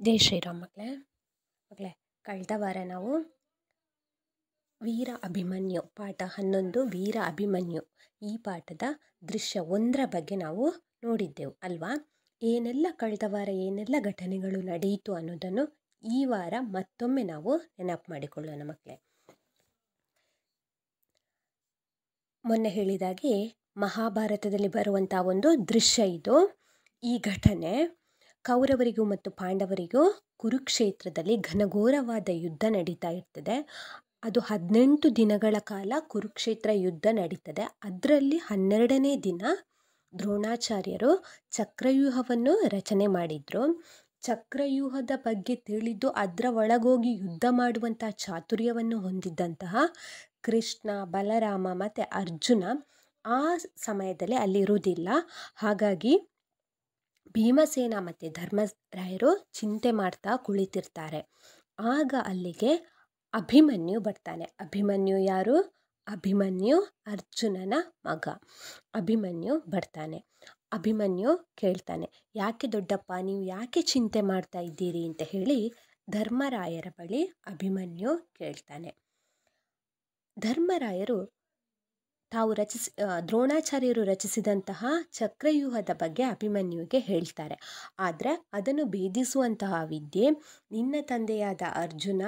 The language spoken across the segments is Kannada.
ಜೈ ಶ್ರೀರಾಮ್ ಮಕ್ಕಳೇ. ಮಕ್ಕಳೇ, ಕಳೆದ ವಾರ ನಾವು ವೀರ ಅಭಿಮನ್ಯು ಪಾಠ ಹನ್ನೊಂದು, ವೀರ ಅಭಿಮನ್ಯು ಈ ಪಾಠದ ದೃಶ್ಯ ಒಂದರ ಬಗ್ಗೆ ನಾವು ನೋಡಿದ್ದೆವು ಅಲ್ವಾ? ಏನೆಲ್ಲ ಕಳೆದ ವಾರ ಏನೆಲ್ಲ ಘಟನೆಗಳು ನಡೆಯಿತು ಅನ್ನೋದನ್ನು ಈ ವಾರ ಮತ್ತೊಮ್ಮೆ ನಾವು ನೆನಪು ಮಾಡಿಕೊಳ್ಳೋಣ ಮಕ್ಕಳೇ. ಮೊನ್ನೆ ಹೇಳಿದಾಗೆ ಮಹಾಭಾರತದಲ್ಲಿ ಬರುವಂಥ ಒಂದು ದೃಶ್ಯ ಇದು. ಈ ಘಟನೆ ಕೌರವರಿಗೂ ಮತ್ತು ಪಾಂಡವರಿಗೂ ಕುರುಕ್ಷೇತ್ರದಲ್ಲಿ ಘನಘೋರವಾದ ಯುದ್ಧ ನಡೀತಾ ಇರ್ತದೆ. ಅದು ಹದಿನೆಂಟು ದಿನಗಳ ಕಾಲ ಕುರುಕ್ಷೇತ್ರ ಯುದ್ಧ ನಡೀತದೆ. ಅದರಲ್ಲಿ ಹನ್ನೆರಡನೇ ದಿನ ದ್ರೋಣಾಚಾರ್ಯರು ಚಕ್ರವ್ಯೂಹವನ್ನು ರಚನೆ ಮಾಡಿದರು. ಚಕ್ರವ್ಯೂಹದ ಬಗ್ಗೆ ತಿಳಿದು ಅದರ ಒಳಗೋಗಿ ಯುದ್ಧ ಮಾಡುವಂಥ ಚಾತುರ್ಯವನ್ನು ಹೊಂದಿದ್ದಂತಹ ಕೃಷ್ಣ, ಬಲರಾಮ ಮತ್ತು ಅರ್ಜುನ ಆ ಸಮಯದಲ್ಲಿ ಅಲ್ಲಿರುವುದಿಲ್ಲ ಹಾಗಾಗಿ ಭೀಮಸೇನ ಮತ್ತು ಧರ್ಮರಾಯರು ಚಿಂತೆ ಮಾಡ್ತಾ ಕುಳಿತಿರ್ತಾರೆ. ಆಗ ಅಲ್ಲಿಗೆ ಅಭಿಮನ್ಯು ಬರ್ತಾನೆ. ಅಭಿಮನ್ಯು ಯಾರು? ಅಭಿಮನ್ಯು ಅರ್ಜುನನ ಮಗ. ಅಭಿಮನ್ಯು ಬರ್ತಾನೆ. ಅಭಿಮನ್ಯು ಕೇಳ್ತಾನೆ, ಯಾಕೆ ದೊಡ್ಡಪ್ಪ, ನೀವು ಯಾಕೆ ಚಿಂತೆ ಮಾಡ್ತಾ ಇದ್ದೀರಿ? ಅಂತ ಹೇಳಿ ಧರ್ಮರಾಯರ ಬಳಿ ಅಭಿಮನ್ಯು ಕೇಳ್ತಾನೆ. ಧರ್ಮರಾಯರು ತಾವು ರಚಿಸಿ ದ್ರೋಣಾಚಾರ್ಯರು ರಚಿಸಿದಂತಹ ಚಕ್ರವ್ಯೂಹದ ಬಗ್ಗೆ ಅಭಿಮನ್ಯುವಿಗೆ ಹೇಳ್ತಾರೆ. ಆದರೆ ಅದನ್ನು ಭೇದಿಸುವಂತಹ ವಿದ್ಯೆ ನಿನ್ನ ತಂದೆಯಾದ ಅರ್ಜುನ,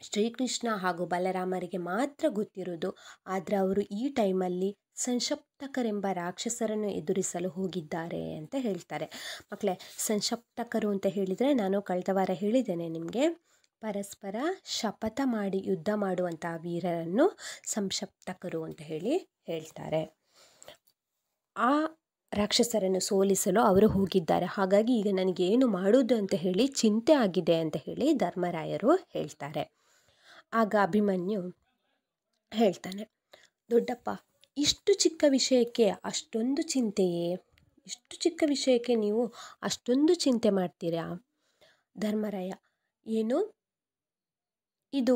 ಶ್ರೀಕೃಷ್ಣ ಹಾಗೂ ಬಲರಾಮರಿಗೆ ಮಾತ್ರ ಗೊತ್ತಿರೋದು ಆದರೆ ಅವರು ಈ ಟೈಮಲ್ಲಿ ಸಂಶಪ್ತಕರೆಂಬ ರಾಕ್ಷಸರನ್ನು ಎದುರಿಸಲು ಹೋಗಿದ್ದಾರೆ ಅಂತ ಹೇಳ್ತಾರೆ. ಮಕ್ಕಳೇ ಸಂಶಪ್ತಕರು ಅಂತ ಹೇಳಿದರೆ ನಾನು ಕಳೆದ ವಾರ ಹೇಳಿದ್ದೇನೆ ನಿಮಗೆ. ಪರಸ್ಪರ ಶಪಥ ಮಾಡಿ ಯುದ್ಧ ಮಾಡುವಂಥ ವೀರರನ್ನು ಸಂಶಪ್ತಕರು ಅಂತ ಹೇಳಿ ಹೇಳ್ತಾರೆ. ಆ ರಾಕ್ಷಸರನ್ನು ಸೋಲಿಸಲು ಅವರು ಹೋಗಿದ್ದಾರೆ. ಹಾಗಾಗಿ ಈಗ ನನಗೇನು ಮಾಡೋದು ಅಂತ ಹೇಳಿ ಚಿಂತೆ ಆಗಿದೆ ಅಂತ ಹೇಳಿ ಧರ್ಮರಾಯರು ಹೇಳ್ತಾರೆ. ಆಗ ಅಭಿಮನ್ಯು ಹೇಳ್ತಾನೆ, ದೊಡ್ಡಪ್ಪ, ಇಷ್ಟು ಚಿಕ್ಕ ವಿಷಯಕ್ಕೆ ಅಷ್ಟೊಂದು ಚಿಂತೆಯೇ? ಇಷ್ಟು ಚಿಕ್ಕ ವಿಷಯಕ್ಕೆ ನೀವು ಅಷ್ಟೊಂದು ಚಿಂತೆ ಮಾಡ್ತೀರಾ? ಧರ್ಮರಾಯ, ಏನು? ಇದು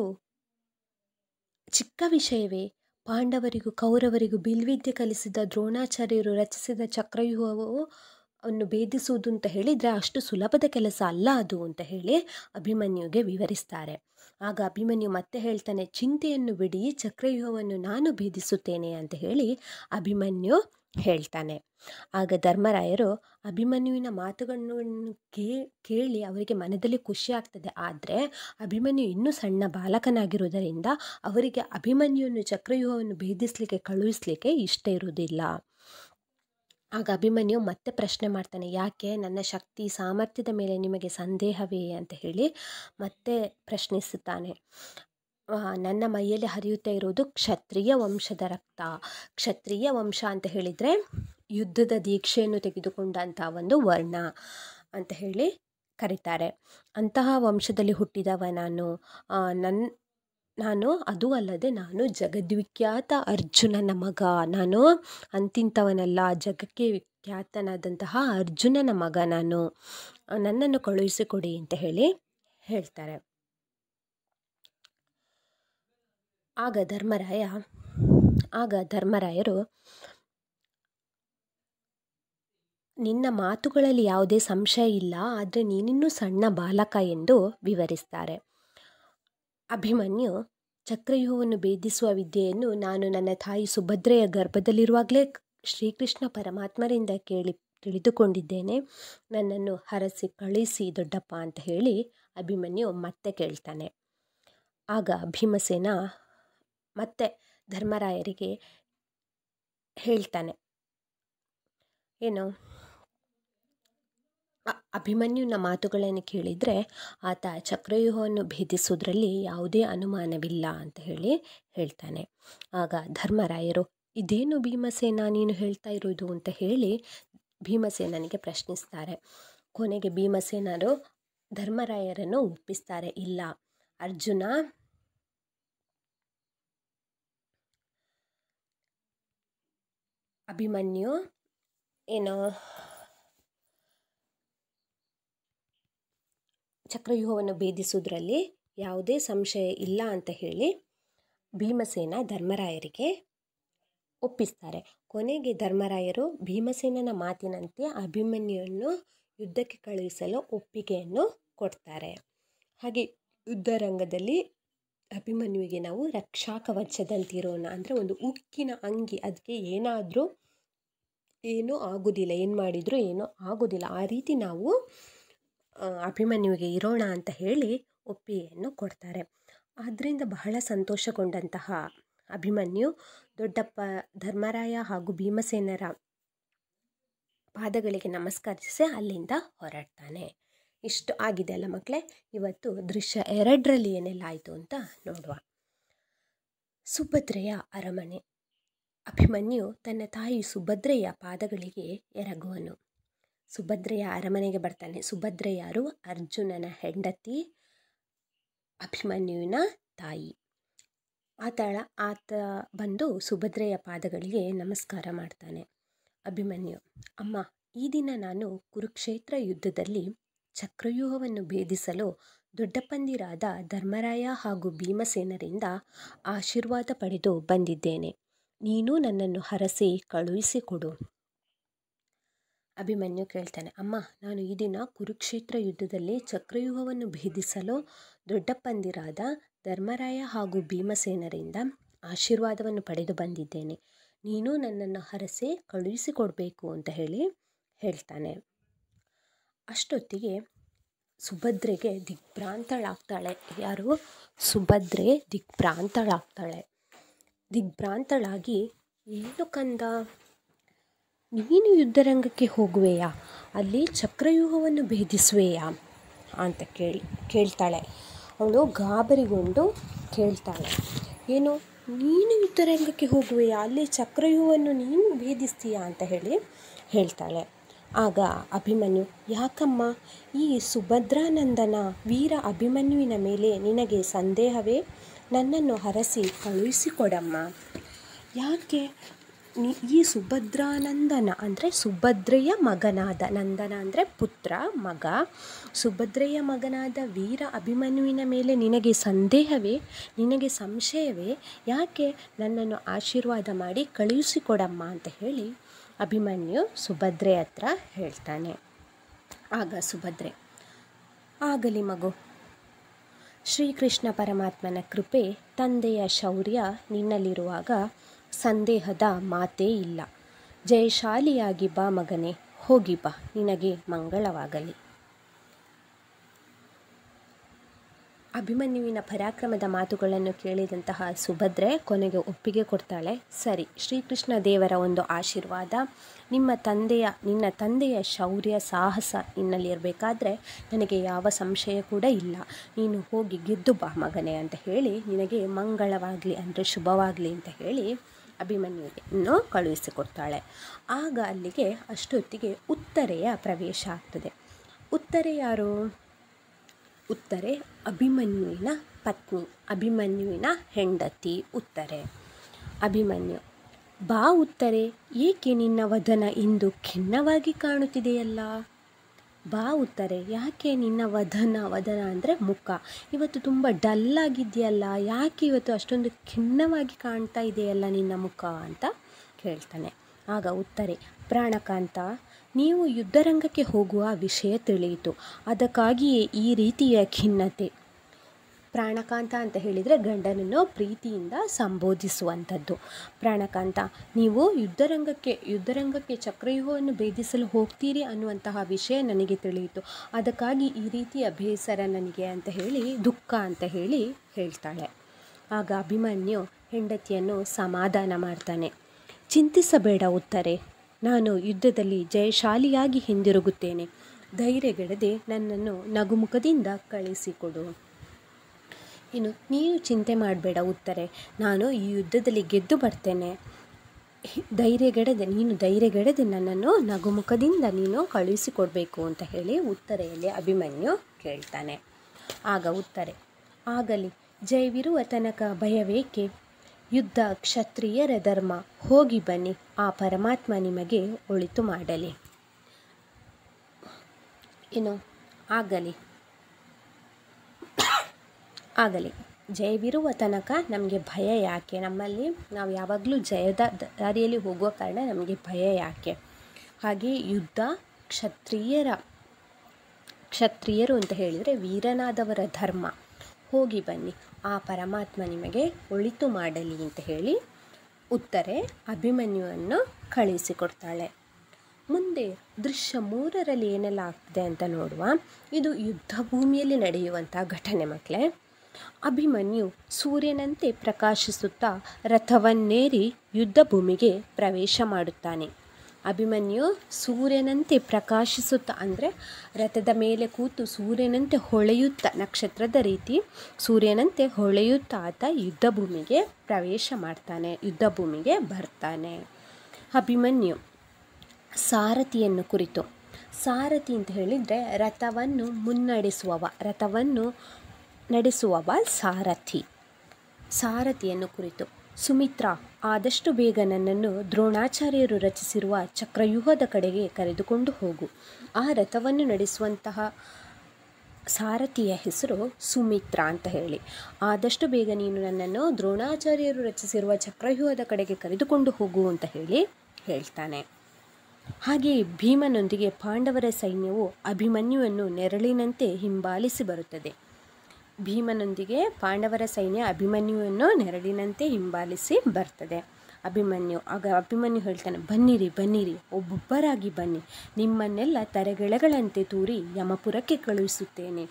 ಚಿಕ್ಕ ವಿಷಯವೇ. ಪಾಂಡವರಿಗೂ ಕೌರವರಿಗೂ ಬಿಲ್ವಿದ್ಯೆ ಕಲಿಸಿದ ದ್ರೋಣಾಚಾರ್ಯರು ರಚಿಸಿದ ಚಕ್ರವ್ಯೂಹವು ಅನ್ನು ಭೇದಿಸುವುದು ಅಂತ ಹೇಳಿದರೆ ಅಷ್ಟು ಸುಲಭದ ಕೆಲಸ ಅಲ್ಲ ಅದು ಅಂತ ಹೇಳಿ ಅಭಿಮನ್ಯುಗೆ ವಿವರಿಸ್ತಾರೆ. ಆಗ ಅಭಿಮನ್ಯು ಮತ್ತೆ ಹೇಳ್ತಾನೆ, ಚಿಂತೆಯನ್ನು ಬಿಡಿ, ಚಕ್ರವ್ಯೂಹವನ್ನು ನಾನು ಭೇದಿಸುತ್ತೇನೆ ಅಂತ ಹೇಳಿ ಅಭಿಮನ್ಯು ಹೇಳ್ತಾನೆ. ಆಗ ಧರ್ಮರಾಯರು ಅಭಿಮನ್ಯುವಿನ ಮಾತುಗಳನ್ನು ಕೇಳಿ ಅವರಿಗೆ ಮನದಲ್ಲಿ ಖುಷಿ ಆಗ್ತದೆ. ಆದರೆ ಅಭಿಮನ್ಯು ಇನ್ನೂ ಸಣ್ಣ ಬಾಲಕನಾಗಿರುವುದರಿಂದ ಅವರಿಗೆ ಅಭಿಮನ್ಯುವನ್ನು ಚಕ್ರವ್ಯೂಹವನ್ನು ಭೇದಿಸಲಿಕ್ಕೆ, ಕಳುಹಿಸಲಿಕ್ಕೆ ಇಷ್ಟ ಇರುವುದಿಲ್ಲ. ಆಗ ಅಭಿಮನ್ಯು ಮತ್ತೆ ಪ್ರಶ್ನೆ ಮಾಡ್ತಾನೆ, ಯಾಕೆ ನನ್ನ ಶಕ್ತಿ ಸಾಮರ್ಥ್ಯದ ಮೇಲೆ ನಿಮಗೆ ಸಂದೇಹವೇ? ಅಂತ ಹೇಳಿ ಮತ್ತೆ ಪ್ರಶ್ನಿಸುತ್ತಾನೆ. ನನ್ನ ಮೈಯಲ್ಲಿ ಹರಿಯುತ್ತಾ ಇರೋದು ಕ್ಷತ್ರಿಯ ವಂಶದ ರಕ್ತ. ಕ್ಷತ್ರಿಯ ವಂಶ ಅಂತ ಹೇಳಿದರೆ ಯುದ್ಧದ ದೀಕ್ಷೆಯನ್ನು ತೆಗೆದುಕೊಂಡಂಥ ಒಂದು ವರ್ಣ ಅಂತ ಹೇಳಿ ಕರೀತಾರೆ. ಅಂತಹ ವಂಶದಲ್ಲಿ ಹುಟ್ಟಿದವ ನಾನು. ನನ್ನ ನಾನು ಅದು ಅಲ್ಲದೆ ನಾನು ಜಗದ್ವಿಖ್ಯಾತ ಅರ್ಜುನನ ಮಗ. ನಾನು ಅಂತಿಂಥವನಲ್ಲ, ಜಗಕ್ಕೆ ವಿಖ್ಯಾತನಾದಂತಹ ಅರ್ಜುನನ ಮಗ ನಾನು. ನನ್ನನ್ನು ಕಳುಹಿಸಿಕೊಡಿ ಅಂತ ಹೇಳಿ ಹೇಳ್ತಾರೆ. ಆಗ ಧರ್ಮರಾಯ, ಆಗ ಧರ್ಮರಾಯರು, ನಿನ್ನ ಮಾತುಗಳಲ್ಲಿ ಯಾವುದೇ ಸಂಶಯ ಇಲ್ಲ, ಆದರೆ ನೀನಿನ್ನೂ ಸಣ್ಣ ಬಾಲಕ ಎಂದು ವಿವರಿಸ್ತಾರೆ. ಅಭಿಮನ್ಯು ಚಕ್ರವ್ಯೂಹವನ್ನು ಭೇದಿಸುವ ವಿದ್ಯೆಯನ್ನು ನಾನು ನನ್ನ ತಾಯಿ ಸುಭದ್ರೆಯ ಗರ್ಭದಲ್ಲಿರುವಾಗಲೇ ಶ್ರೀಕೃಷ್ಣ ಪರಮಾತ್ಮರಿಂದ ಕೇಳಿ, ತಿಳಿದುಕೊಂಡಿದ್ದೇನೆ. ನನ್ನನ್ನು ಹರಸಿ ಕಳಿಸಿ ದೊಡ್ಡಪ್ಪ ಅಂತ ಹೇಳಿ ಅಭಿಮನ್ಯು ಮತ್ತೆ ಕೇಳ್ತಾನೆ. ಆಗ ಭೀಮಸೇನ ಮತ್ತೆ ಧರ್ಮರಾಯರಿಗೆ ಹೇಳ್ತಾನೆ. ಏನು? ಅಭಿಮನ್ಯುನ ಮಾತುಗಳನ್ನು ಕೇಳಿದರೆ ಆತ ಚಕ್ರವ್ಯೂಹವನ್ನು ಭೇದಿಸೋದ್ರಲ್ಲಿ ಯಾವುದೇ ಅನುಮಾನವಿಲ್ಲ ಅಂತ ಹೇಳಿ ಹೇಳ್ತಾನೆ. ಆಗ ಧರ್ಮರಾಯರು, ಇದೇನು ಭೀಮಸೇನ ನೀನು ಹೇಳ್ತಾ ಇರೋದು? ಅಂತ ಹೇಳಿ ಭೀಮಸೇನನಿಗೆ ಪ್ರಶ್ನಿಸ್ತಾರೆ. ಕೊನೆಗೆ ಭೀಮಸೇನರು, ಧರ್ಮರಾಯರನ್ನು ಒಪ್ಪಿಸ್ತಾರೆ ಇಲ್ಲ. ಅರ್ಜುನ ಅಭಿಮನ್ಯು ಏನು ಚಕ್ರವ್ಯೂಹವನ್ನು ಭೇದಿಸುವುದರಲ್ಲಿ ಯಾವುದೇ ಸಂಶಯ ಇಲ್ಲ ಅಂತ ಹೇಳಿ ಭೀಮಸೇನ ಧರ್ಮರಾಯರಿಗೆ ಒಪ್ಪಿಸ್ತಾರೆ. ಕೊನೆಗೆ ಧರ್ಮರಾಯರು ಭೀಮಸೇನನ ಮಾತಿನಂತೆ ಅಭಿಮನ್ಯುವನ್ನು ಯುದ್ಧಕ್ಕೆ ಕಳುಹಿಸಲು ಒಪ್ಪಿಗೆಯನ್ನು ಕೊಡ್ತಾರೆ. ಹಾಗೆ ಯುದ್ಧರಂಗದಲ್ಲಿ ಅಭಿಮನ್ಯುವಿಗೆ ನಾವು ರಕ್ಷಾ ಕವಚದಂತಿರೋಣ ಅಂದರೆ ಒಂದು ಉಕ್ಕಿನ ಅಂಗಿ ಅದಕ್ಕೆ ಏನಾದರೂ ಏನೂ ಆಗೋದಿಲ್ಲ, ಏನು ಮಾಡಿದರೂ ಏನೂ ಆಗೋದಿಲ್ಲ. ಆ ರೀತಿ ನಾವು ಅಭಿಮನ್ಯುವಿಗೆ ಇರೋಣ ಅಂತ ಹೇಳಿ ಒಪ್ಪಿಗೆಯನ್ನು ಕೊಡ್ತಾರೆ. ಆದ್ದರಿಂದ ಬಹಳ ಸಂತೋಷಗೊಂಡಂತಹ ಅಭಿಮನ್ಯು ದೊಡ್ಡಪ್ಪ ಧರ್ಮರಾಯ ಹಾಗೂ ಭೀಮಸೇನರ ಪಾದಗಳಿಗೆ ನಮಸ್ಕರಿಸಿ ಅಲ್ಲಿಂದ ಹೊರಡ್ತಾನೆ. ಇಷ್ಟು ಆಗಿದೆ ಅಲ್ಲ ಮಕ್ಕಳೇ? ಇವತ್ತು ದೃಶ್ಯ ಎರಡರಲ್ಲಿ ಏನೆಲ್ಲ ಆಯಿತು ಅಂತ ನೋಡುವ. ಸುಭದ್ರೆಯ ಅರಮನೆ. ಅಭಿಮನ್ಯು ತನ್ನ ತಾಯಿ ಸುಭದ್ರೆಯ ಪಾದಗಳಿಗೆ ಎರಗುವನು. ಸುಭದ್ರೆಯ ಅರಮನೆಗೆ ಬರ್ತಾನೆ. ಸುಭದ್ರೆಯಾರು ಅರ್ಜುನನ ಹೆಂಡತಿ ಅಭಿಮನ್ಯುವಿನ ತಾಯಿ. ಆತಳ, ಆತ ಬಂದು ಸುಭದ್ರೆಯ ಪಾದಗಳಿಗೆ ನಮಸ್ಕಾರ ಮಾಡ್ತಾನೆ ಅಭಿಮನ್ಯು. ಅಮ್ಮ, ಈ ದಿನ ನಾನು ಕುರುಕ್ಷೇತ್ರ ಯುದ್ಧದಲ್ಲಿ ಚಕ್ರವ್ಯೂಹವನ್ನು ಭೇದಿಸಲು ದೊಡ್ಡಪ್ಪಂದಿರಾದ ಧರ್ಮರಾಯ ಹಾಗೂ ಭೀಮಸೇನರಿಂದ ಆಶೀರ್ವಾದ ಪಡೆದು ಬಂದಿದ್ದೇನೆ. ನೀನು ನನ್ನನ್ನು ಹರಸಿ ಕಳುಹಿಸಿಕೊಡು. ಅಭಿಮನ್ಯು ಕೇಳ್ತಾನೆ, ಅಮ್ಮ, ನಾನು ಈ ದಿನ ಕುರುಕ್ಷೇತ್ರ ಯುದ್ಧದಲ್ಲಿ ಚಕ್ರವ್ಯೂಹವನ್ನು ಭೇದಿಸಲು ದೊಡ್ಡಪ್ಪಂದಿರಾದ ಧರ್ಮರಾಯ ಹಾಗೂ ಭೀಮಸೇನರಿಂದ ಆಶೀರ್ವಾದವನ್ನು ಪಡೆದು ಬಂದಿದ್ದೇನೆ. ನೀನು ನನ್ನನ್ನು ಹರಸಿ ಕಳುಹಿಸಿಕೊಡಬೇಕು ಅಂತ ಹೇಳಿ ಹೇಳ್ತಾನೆ. ಅಷ್ಟೊತ್ತಿಗೆ ಸುಭದ್ರೆಗೆ ದಿಗ್ಭ್ರಾಂತಳಾಗ್ತಾಳೆ. ಯಾರು? ಸುಭದ್ರೆ ದಿಗ್ಭ್ರಾಂತಳಾಗ್ತಾಳೆ. ದಿಗ್ಭ್ರಾಂತಳಾಗಿ, ಏನು ಕಂದ? ನೀನು ಯುದ್ಧರಂಗಕ್ಕೆ ಹೋಗುವೆಯಾ? ಅಲ್ಲಿ ಚಕ್ರವ್ಯೂಹವನ್ನು ಭೇದಿಸುವೆಯಾ? ಅಂತ ಕೇಳಿ, ಕೇಳ್ತಾಳೆ. ಅವಳು ಗಾಬರಿಗೊಂಡು ಕೇಳ್ತಾಳೆ. ಏನು? ನೀನು ಯುದ್ಧರಂಗಕ್ಕೆ ಹೋಗುವೆಯಾ? ಅಲ್ಲಿ ಚಕ್ರವ್ಯೂಹವನ್ನು ನೀನು ಭೇದಿಸ್ತೀಯಾ? ಅಂತ ಹೇಳಿ ಹೇಳ್ತಾಳೆ. ಆಗ ಅಭಿಮನ್ಯು, ಯಾಕಮ್ಮ? ಈ ಸುಭದ್ರಾನಂದನ ವೀರ ಅಭಿಮನ್ಯುವಿನ ಮೇಲೆ ನಿನಗೆ ಸಂದೇಹವೇ? ನನ್ನನ್ನು ಹರಸಿ ಕಳುಹಿಸಿಕೊಡಮ್ಮ. ಯಾಕೆ? ಈ ಸುಭದ್ರಾನಂದನ ಅಂದರೆ ಸುಭದ್ರೆಯ ಮಗನಾದ ನಂದನ ಅಂದರೆ ಪುತ್ರ, ಮಗ. ಸುಭದ್ರೆಯ ಮಗನಾದ ವೀರ ಅಭಿಮನ್ಯುವಿನ ಮೇಲೆ ನಿನಗೆ ಸಂದೇಹವೇ? ನಿನಗೆ ಸಂಶಯವೇ? ಯಾಕೆ? ನನ್ನನ್ನು ಆಶೀರ್ವಾದ ಮಾಡಿ ಕಳುಹಿಸಿಕೊಡಮ್ಮ ಅಂತ ಹೇಳಿ ಅಭಿಮನ್ಯು ಸುಭದ್ರೆ ಹತ್ರ ಹೇಳ್ತಾನೆ. ಆಗ ಸುಭದ್ರೆ, ಆಗಲಿ ಮಗು. ಶ್ರೀಕೃಷ್ಣ ಪರಮಾತ್ಮನ ಕೃಪೆ ತಂದೆಯ ಶೌರ್ಯ ನಿನ್ನಲ್ಲಿರುವಾಗ ಸಂದೇಹದ ಮಾತೇ ಇಲ್ಲ. ಜಯಶಾಲಿಯಾಗಿ ಬಾ ಮಗನೇ, ಹೋಗಿ ಬಾ. ನಿನಗೆ ಮಂಗಳವಾಗಲಿ. ಅಭಿಮನ್ಯುವಿನ ಪರಾಕ್ರಮದ ಮಾತುಗಳನ್ನು ಕೇಳಿದಂತಹ ಸುಭದ್ರೆ ಕೊನೆಗೆ ಒಪ್ಪಿಗೆ ಕೊಡ್ತಾಳೆ. ಸರಿ, ಶ್ರೀಕೃಷ್ಣ ದೇವರ ಒಂದು ಆಶೀರ್ವಾದ, ನಿಮ್ಮ ತಂದೆಯ, ನಿನ್ನ ತಂದೆಯ ಶೌರ್ಯ, ಸಾಹಸ ನಿನ್ನಲ್ಲಿರಬೇಕಾದ್ರೆ ನನಗೆ ಯಾವ ಸಂಶಯ ಕೂಡ ಇಲ್ಲ. ನೀನು ಹೋಗಿ ಗೆದ್ದು ಬಾ ಮಗನೇ ಅಂತ ಹೇಳಿ, ನಿನಗೆ ಮಂಗಳವಾಗಲಿ ಅಂದರೆ ಶುಭವಾಗಲಿ ಅಂತ ಹೇಳಿ ಅಭಿಮನ್ಯುವನ್ನು ಕಳುಹಿಸಿಕೊಡ್ತಾಳೆ. ಆಗ ಅಲ್ಲಿಗೆ ಅಷ್ಟೊತ್ತಿಗೆ ಉತ್ತರೆಯ ಪ್ರವೇಶ ಆಗ್ತದೆ. ಉತ್ತರೆ ಯಾರು? ಉತ್ತರೆ, ಅಭಿಮನ್ಯುವಿನ ಪತ್ನಿ, ಅಭಿಮನ್ಯುವಿನ ಹೆಂಡತಿ ಉತ್ತರೆ. ಅಭಿಮನ್ಯು, ಬಾ ಉತ್ತರೆ, ಏಕೆ ನಿನ್ನ ವದನ ಇಂದು ಖಿನ್ನವಾಗಿ ಕಾಣುತ್ತಿದೆಯಲ್ಲ? ಬಾ ಉತ್ತರೆ, ಯಾಕೆ ನಿನ್ನ ವದನ ವದನ ಅಂದರೆ ಮುಖ? ಇವತ್ತು ತುಂಬ ಡಲ್ಲಾಗಿದೆಯಲ್ಲ ಯಾಕೆ ಇವತ್ತು ಅಷ್ಟೊಂದು ಖಿನ್ನವಾಗಿ ಕಾಣ್ತಾ ಇದೆಯಲ್ಲ ನಿನ್ನ ಮುಖ ಅಂತ ಕೇಳ್ತಾನೆ. ಆಗ ಉತ್ತರೆ, ಪ್ರಾಣಕಾಂತ, ನೀವು ಯುದ್ಧರಂಗಕ್ಕೆ ಹೋಗುವ ವಿಷಯ ತಿಳಿಯಿತು. ಅದಕ್ಕಾಗಿಯೇ ಈ ರೀತಿಯ ಖಿನ್ನತೆ. ಪ್ರಾಣಕಾಂತ ಅಂತ ಹೇಳಿದರೆ ಗಂಡನನ್ನು ಪ್ರೀತಿಯಿಂದ ಸಂಬೋಧಿಸುವಂಥದ್ದು. ಪ್ರಾಣಕಾಂತ, ನೀವು ಯುದ್ಧರಂಗಕ್ಕೆ ಯುದ್ಧರಂಗಕ್ಕೆ ಚಕ್ರವ್ಯೂಹವನ್ನು ಭೇದಿಸಲು ಹೋಗ್ತೀರಿ ಅನ್ನುವಂತಹ ವಿಷಯ ನನಗೆ ತಿಳಿಯಿತು. ಅದಕ್ಕಾಗಿ ಈ ರೀತಿಯ ಬೇಸರ ನನಗೆ ಅಂತ ಹೇಳಿ, ದುಃಖ ಅಂತ ಹೇಳಿ ಹೇಳ್ತಾಳೆ. ಆಗ ಅಭಿಮನ್ಯು ಹೆಂಡತಿಯನ್ನು ಸಮಾಧಾನ ಮಾಡ್ತಾನೆ. ಚಿಂತಿಸಬೇಡ ಉತ್ತರೆ. ನಾನು ಯುದ್ಧದಲ್ಲಿ ಜಯಶಾಲಿಯಾಗಿ ಹಿಂದಿರುಗುತ್ತೇನೆ. ಧೈರ್ಯಗೆಡದೆ ನನ್ನನ್ನು ನಗುಮುಖದಿಂದ ಕಳಿಸಿಕೊಡು. ಇನ್ನು ನೀನು ಚಿಂತೆ ಮಾಡಬೇಡ ಉತ್ತರೆ. ನಾನು ಈ ಯುದ್ಧದಲ್ಲಿ ಗೆದ್ದು ಬರ್ತೇನೆ. ಧೈರ್ಯಗೆಡದೆ ನೀನು ಧೈರ್ಯಗೆಡದೆ ನನ್ನನ್ನು ನಗುಮುಖದಿಂದ ನೀನು ಕಳುಹಿಸಿಕೊಡಬೇಕು ಅಂತ ಹೇಳಿ ಉತ್ತರೆಯಲ್ಲಿ ಅಭಿಮನ್ಯು ಕೇಳ್ತಾನೆ. ಆಗ ಉತ್ತರೆ, ಆಗಲಿ, ಜಯವಿರುವ ತನಕ ಭಯವೇಕೆ? ಯುದ್ಧ ಕ್ಷತ್ರಿಯರ ಧರ್ಮ. ಹೋಗಿ ಬನ್ನಿ, ಆ ಪರಮಾತ್ಮ ನಿಮಗೆ ಒಳಿತು ಮಾಡಲಿ. ಇನ್ನು ಆಗಲಿ. ಆಗಲಿ. ಜಯವಿರುವ ತನಕ ನಮಗೆ ಭಯ ಯಾಕೆ? ನಮ್ಮಲ್ಲಿ ನಾವು ಯಾವಾಗಲೂ ಜಯದ ದಾರಿಯಲ್ಲಿ ಹೋಗುವ ಕಾರಣ ನಮಗೆ ಭಯ ಯಾಕೆ? ಹಾಗೆ ಯುದ್ಧ ಕ್ಷತ್ರಿಯರ, ಕ್ಷತ್ರಿಯರು ಅಂತ ಹೇಳಿದರೆ ವೀರನಾದವರ ಧರ್ಮ. ಹೋಗಿ ಬನ್ನಿ. ಆ ಪರಮಾತ್ಮ ನಿಮಗೆ ಒಳಿತು ಮಾಡಲಿ ಅಂತ ಹೇಳಿ ಉತ್ತರೆ ಅಭಿಮನ್ಯುವನ್ನು ಕಳಿಸಿಕೊಡ್ತಾಳೆ. ಮುಂದೆ ದೃಶ್ಯ ಮೂರರಲ್ಲಿ ಏನೆಲ್ಲ ಆಗ್ತಿದೆ ಅಂತ ನೋಡುವ. ಇದು ಯುದ್ಧ ಭೂಮಿಯಲ್ಲಿ ನಡೆಯುವಂಥ ಘಟನೆ ಮಕ್ಕಳೇ. ಅಭಿಮನ್ಯು ಸೂರ್ಯನಂತೆ ಪ್ರಕಾಶಿಸುತ್ತಾ ರಥವನ್ನೇರಿ ಯುದ್ಧ ಭೂಮಿಗೆ ಪ್ರವೇಶ ಮಾಡುತ್ತಾನೆ. ಅಭಿಮನ್ಯು ಸೂರ್ಯನಂತೆ ಪ್ರಕಾಶಿಸುತ್ತಾ ಅಂದರೆ ರಥದ ಮೇಲೆ ಕೂತು ಸೂರ್ಯನಂತೆ ಹೊಳೆಯುತ್ತಾ ನಕ್ಷತ್ರದ ರೀತಿ. ಸೂರ್ಯನಂತೆ ಹೊಳೆಯುತ್ತಾ ಆತ ಯುದ್ಧ ಭೂಮಿಗೆ ಪ್ರವೇಶ ಮಾಡ್ತಾನೆ ಯುದ್ಧ ಭೂಮಿಗೆ ಬರ್ತಾನೆ. ಅಭಿಮನ್ಯು ಸಾರಥಿಯನ್ನು ಕುರಿತು. ಸಾರಥಿ ಅಂತ ಹೇಳಿದರೆ ರಥವನ್ನು ಮುನ್ನಡೆಸುವವ, ರಥವನ್ನು ನಡೆಸುವವ ಸಾರಥಿ. ಸಾರಥಿಯನ್ನು ಕುರಿತು. ಸುಮಿತ್ರಾ ಆದಷ್ಟು ಬೇಗ ನನ್ನನ್ನು ದ್ರೋಣಾಚಾರ್ಯರು ರಚಿಸಿರುವ ಚಕ್ರವ್ಯೂಹದ ಕಡೆಗೆ ಕರೆದುಕೊಂಡು ಹೋಗು. ಆ ರಥವನ್ನು ನಡೆಸುವಂತಹ ಸಾರಥಿಯ ಹೆಸರು ಸುಮಿತ್ರಾ ಅಂತ ಹೇಳಿ. ಆದಷ್ಟು ಬೇಗ ನೀನು ನನ್ನನ್ನು ದ್ರೋಣಾಚಾರ್ಯರು ರಚಿಸಿರುವ ಚಕ್ರವ್ಯೂಹದ ಕಡೆಗೆ ಕರೆದುಕೊಂಡು ಹೋಗು ಅಂತ ಹೇಳಿ ಹೇಳ್ತಾನೆ. ಹಾಗೆ ಭೀಮನೊಂದಿಗೆ ಪಾಂಡವರ ಸೈನ್ಯವು ಅಭಿಮನ್ಯುವನ್ನು ನೆರಳಿನಂತೆ ಹಿಂಬಾಲಿಸಿ ಬರುತ್ತದೆ. ಭೀಮನೊಂದಿಗೆ ಪಾಂಡವರ ಸೈನ್ಯ ಅಭಿಮನ್ಯುವನ್ನು ನೆರಳಿನಂತೆ ಹಿಂಬಾಲಿಸಿ ಬರ್ತದೆ. ಅಭಿಮನ್ಯು, ಆಗ ಅಭಿಮನ್ಯು ಹೇಳ್ತಾನೆ, ಬನ್ನಿರಿ ಬನ್ನಿರಿ, ಒಬ್ಬೊಬ್ಬರಾಗಿ ಬನ್ನಿ. ನಿಮ್ಮನ್ನೆಲ್ಲ ತರೆಗೆಳೆಗಳಂತೆ ತೂರಿ ಯಮಪುರಕ್ಕೆ ಕಳುಹಿಸುತ್ತೇನೆ.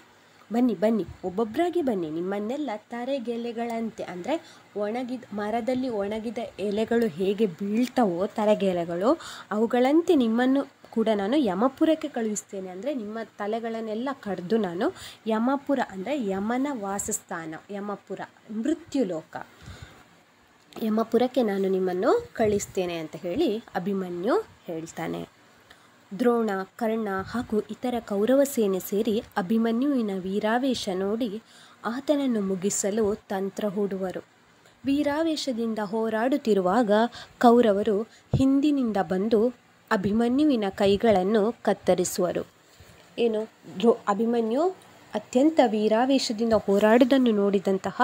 ಬನ್ನಿ ಬನ್ನಿ, ಒಬ್ಬೊಬ್ಬರಾಗಿ ಬನ್ನಿ. ನಿಮ್ಮನ್ನೆಲ್ಲ ತರೆಗೆಲೆಗಳಂತೆ ಅಂದರೆ ಒಣಗಿದ, ಮರದಲ್ಲಿ ಒಣಗಿದ ಎಲೆಗಳು ಹೇಗೆ ಬೀಳ್ತವೋ ತರೆಗೆಲೆಗಳು ಅವುಗಳಂತೆ ನಿಮ್ಮನ್ನು ಕೂಡ ನಾನು ಯಮಪುರಕ್ಕೆ ಕಳುಹಿಸ್ತೇನೆ ಅಂದರೆ ನಿಮ್ಮ ತಲೆಗಳನ್ನೆಲ್ಲ ಕಡಿದು ನಾನು ಯಮಪುರ ಅಂದರೆ ಯಮನ ವಾಸಸ್ಥಾನ, ಯಮಪುರ, ಮೃತ್ಯುಲೋಕ. ಯಮಪುರಕ್ಕೆ ನಾನು ನಿಮ್ಮನ್ನು ಕಳಿಸ್ತೇನೆ ಅಂತ ಹೇಳಿ ಅಭಿಮನ್ಯು ಹೇಳ್ತಾನೆ. ದ್ರೋಣ, ಕರ್ಣ ಹಾಗೂ ಇತರ ಕೌರವ ಸೇನೆ ಸೇರಿ ಅಭಿಮನ್ಯುವಿನ ವೀರಾವೇಶ ನೋಡಿ ಆತನನ್ನು ಮುಗಿಸಲು ತಂತ್ರ ಹೂಡುವರು. ವೀರಾವೇಶದಿಂದ ಹೋರಾಡುತ್ತಿರುವಾಗ ಕೌರವರು ಹಿಂದಿನಿಂದ ಬಂದು ಅಭಿಮನ್ಯುವಿನ ಕೈಗಳನ್ನು ಕತ್ತರಿಸುವರು. ಏನು? ದ್ರೋ, ಅಭಿಮನ್ಯು ಅತ್ಯಂತ ವೀರಾವೇಶದಿಂದ ಹೋರಾಡುವುದನ್ನು ನೋಡಿದಂತಹ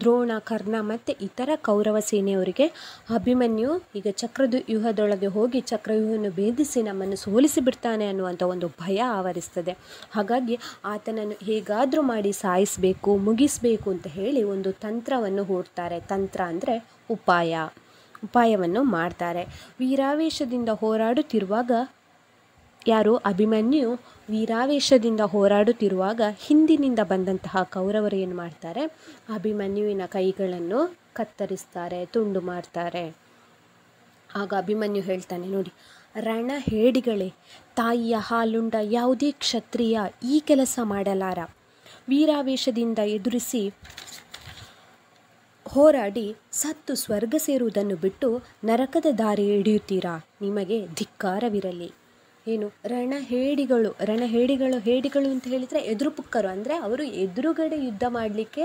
ದ್ರೋಣ, ಕರ್ಣ ಮತ್ತು ಇತರ ಕೌರವ ಸೇನೆಯವರಿಗೆ ಅಭಿಮನ್ಯು ಈಗ ಚಕ್ರದ ವ್ಯೂಹದೊಳಗೆ ಹೋಗಿ ಚಕ್ರವ್ಯೂಹವನ್ನು ಭೇದಿಸಿ ನಮ್ಮನ್ನು ಸೋಲಿಸಿಬಿಡ್ತಾನೆ ಅನ್ನುವಂಥ ಒಂದು ಭಯ ಆವರಿಸ್ತದೆ. ಹಾಗಾಗಿ ಆತನನ್ನು ಹೇಗಾದರೂ ಮಾಡಿ ಸಾಯಿಸಬೇಕು, ಮುಗಿಸಬೇಕು ಅಂತ ಹೇಳಿ ಒಂದು ತಂತ್ರವನ್ನು ಹೂಡ್ತಾರೆ. ತಂತ್ರ ಅಂದರೆ ಉಪಾಯ. ಉಪಾಯವನ್ನು ಮಾಡ್ತಾರೆ. ವೀರಾವೇಶದಿಂದ ಹೋರಾಡುತ್ತಿರುವಾಗ ಯಾರು? ಅಭಿಮನ್ಯು ವೀರಾವೇಶದಿಂದ ಹೋರಾಡುತ್ತಿರುವಾಗ ಹಿಂದಿನಿಂದ ಬಂದಂತಹ ಕೌರವರು ಏನು ಮಾಡ್ತಾರೆ? ಅಭಿಮನ್ಯುವಿನ ಕೈಗಳನ್ನು ಕತ್ತರಿಸ್ತಾರೆ, ತುಂಡು ಮಾಡ್ತಾರೆ. ಆಗ ಅಭಿಮನ್ಯು ಹೇಳ್ತಾನೆ, ನೋಡಿ ರಣ ಹೇಡಿಗಳೇ ತಾಯಿಯ ಹಾಲುಂಡ ಯಾವುದೇ ಕ್ಷತ್ರಿಯ ಈ ಕೆಲಸ ಮಾಡಲಾರ. ವೀರಾವೇಶದಿಂದ ಎದುರಿಸಿ ಹೋರಾಡಿ ಸತ್ತು ಸ್ವರ್ಗ ಸೇರುವುದನ್ನು ಬಿಟ್ಟು ನರಕದ ದಾರಿ ಹಿಡಿಯುತ್ತೀರಾ? ನಿಮಗೆ ಧಿಕ್ಕಾರವಿರಲಿ. ಏನು ರಣ ರಣಹೇಡಿಗಳು ರಣ ಹೇಡಿಗಳು ಅಂತ ಹೇಳಿದರೆ ಎದುರು ಪುಕ್ಕರು. ಅಂದರೆ ಅವರು ಎದುರುಗಡೆ ಯುದ್ಧ ಮಾಡಲಿಕ್ಕೆ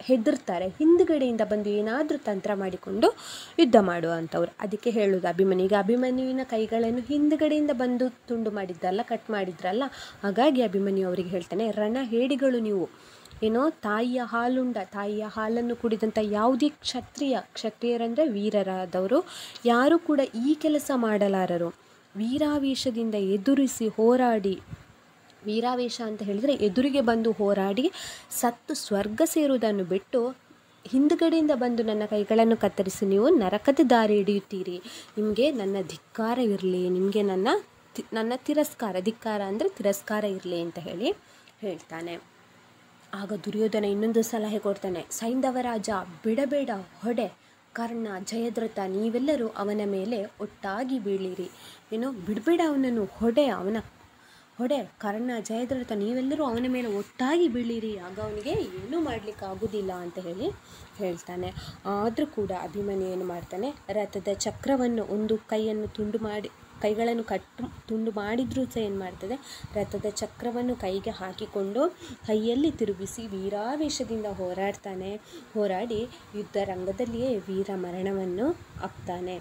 ಹೆದರ್ತಾರೆ. ಹಿಂದುಗಡೆಯಿಂದ ಬಂದು ಏನಾದರೂ ತಂತ್ರ ಮಾಡಿಕೊಂಡು ಯುದ್ಧ ಮಾಡುವಂಥವ್ರು. ಅದಕ್ಕೆ ಹೇಳೋದು ಈಗ ಅಭಿಮನ್ಯುವಿನ ಕೈಗಳನ್ನು ಹಿಂದುಗಡೆಯಿಂದ ಬಂದು ತುಂಡು ಮಾಡಿದ್ದಲ್ಲ, ಕಟ್ ಮಾಡಿದ್ರಲ್ಲ, ಹಾಗಾಗಿ ಅಭಿಮನ್ಯು ಅವರಿಗೆ ಹೇಳ್ತಾನೆ ರಣ ಹೇಡಿಗಳು ನೀವು ಏನೋ ತಾಯಿಯ ಹಾಲುಂಡ, ತಾಯಿಯ ಹಾಲನ್ನು ಕುಡಿದಂಥ ಯಾವುದೇ ಕ್ಷತ್ರಿಯ, ಕ್ಷತ್ರಿಯರಂದರೆ ವೀರರಾದವರು. ಯಾರೂ ಕೂಡ ಈ ಕೆಲಸ ಮಾಡಲಾರರು. ವೀರಾವೇಶದಿಂದ ಎದುರಿಸಿ ಹೋರಾಡಿ, ವೀರಾವೇಶ ಅಂತ ಹೇಳಿದರೆ ಎದುರಿಗೆ ಬಂದು ಹೋರಾಡಿ ಸತ್ತು ಸ್ವರ್ಗ ಸೇರುವುದನ್ನು ಬಿಟ್ಟು ಹಿಂದುಗಡೆಯಿಂದ ಬಂದು ನನ್ನ ಕೈಗಳನ್ನು ಕತ್ತರಿಸಿ ನೀವು ನರಕದ ದಾರಿ ಹಿಡಿಯುತ್ತೀರಿ. ನಿಮಗೆ ನನ್ನ ಧಿಕ್ಕಾರ ಇರಲಿ, ನಿಮಗೆ ನನ್ನ ನನ್ನ ತಿರಸ್ಕಾರ, ಧಿಕ್ಕಾರ ಅಂದರೆ ತಿರಸ್ಕಾರ ಇರಲಿ ಅಂತ ಹೇಳಿ ಹೇಳ್ತಾನೆ. ಆಗ ದುರ್ಯೋಧನ ಇನ್ನೊಂದು ಸಲಹೆ ಕೊಡ್ತಾನೆ. ಸೈಂಧವ ರಾಜ ಬಿಡಬೇಡ, ಹೊಡೆ. ಕರ್ಣ, ಜಯದ್ರಥ, ನೀವೆಲ್ಲರೂ ಅವನ ಮೇಲೆ ಒಟ್ಟಾಗಿ ಬೀಳಿರಿ. ಏನು ಬಿಡಬೇಡ ಅವನನ್ನು, ಹೊಡೆ ಅವನ. ಹೊಡೆ, ಕರ್ಣ, ಜಯದ್ರಥ, ನೀವೆಲ್ಲರೂ ಅವನ ಮೇಲೆ ಒಟ್ಟಾಗಿ ಬೀಳಿರಿ. ಆಗ ಅವನಿಗೆ ಏನೂ ಮಾಡಲಿಕ್ಕೆ ಆಗೋದಿಲ್ಲ ಅಂತ ಹೇಳಿ ಹೇಳ್ತಾನೆ. ಆದರೂ ಕೂಡ ಅಭಿಮನ್ಯು ಏನು ಮಾಡ್ತಾನೆ? ರಥದ ಚಕ್ರವನ್ನು ಒಂದು ಕೈಯನ್ನು ತುಂಡು ಮಾಡಿ ಕೈಗಳನ್ನು ಕಟ್ಟು ತುಂಡು ಮಾಡಿದ್ರೂ ಸಹ ಏನು ಮಾಡ್ತದೆ? ರಥದ ಚಕ್ರವನ್ನು ಕೈಗೆ ಹಾಕಿಕೊಂಡು ಕೈಯಲ್ಲಿ ತಿರುಗಿಸಿ ವೀರಾವೇಶದಿಂದ ಹೋರಾಡ್ತಾನೆ. ಹೋರಾಡಿ ಯುದ್ಧ ರಂಗದಲ್ಲಿಯೇ ವೀರ ಮರಣವನ್ನು ಆಗ್ತಾನೆ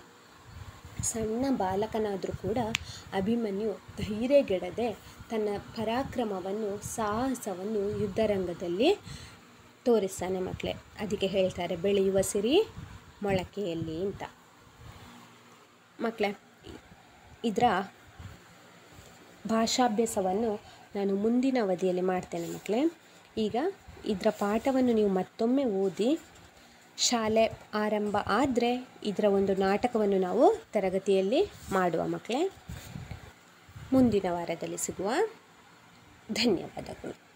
ಸಣ್ಣ ಬಾಲಕನಾದರೂ ಕೂಡ ಅಭಿಮನ್ಯು ಧೈರ್ಯಗೆಡದೆ ತನ್ನ ಪರಾಕ್ರಮವನ್ನು, ಸಾಹಸವನ್ನು ಯುದ್ಧರಂಗದಲ್ಲಿ ತೋರಿಸ್ತಾನೆ ಮಕ್ಕಳೇ ಅದಕ್ಕೆ ಹೇಳ್ತಾರೆ, ಬೆಳೆಯುವ ಸಿರಿ ಮೊಳಕೆಯಲ್ಲಿ ಅಂತ. ಮಕ್ಕಳೇ ಇದರ ಭಾಷಾಭ್ಯಾಸವನ್ನು ನಾನು ಮುಂದಿನ ಅವಧಿಯಲ್ಲಿ ಮಾಡ್ತೇನೆ ಮಕ್ಕಳೇ. ಈಗ ಇದರ ಪಾಠವನ್ನು ನೀವು ಮತ್ತೊಮ್ಮೆ ಓದಿ ಶಾಲೆ ಆರಂಭ ಆದರೆ ಇದರ ಒಂದು ನಾಟಕವನ್ನು ನಾವು ತರಗತಿಯಲ್ಲಿ ಮಾಡುವ ಮಕ್ಕಳೇ. ಮುಂದಿನ ವಾರದಲ್ಲಿ ಸಿಗುವ ಧನ್ಯವಾದಗಳು.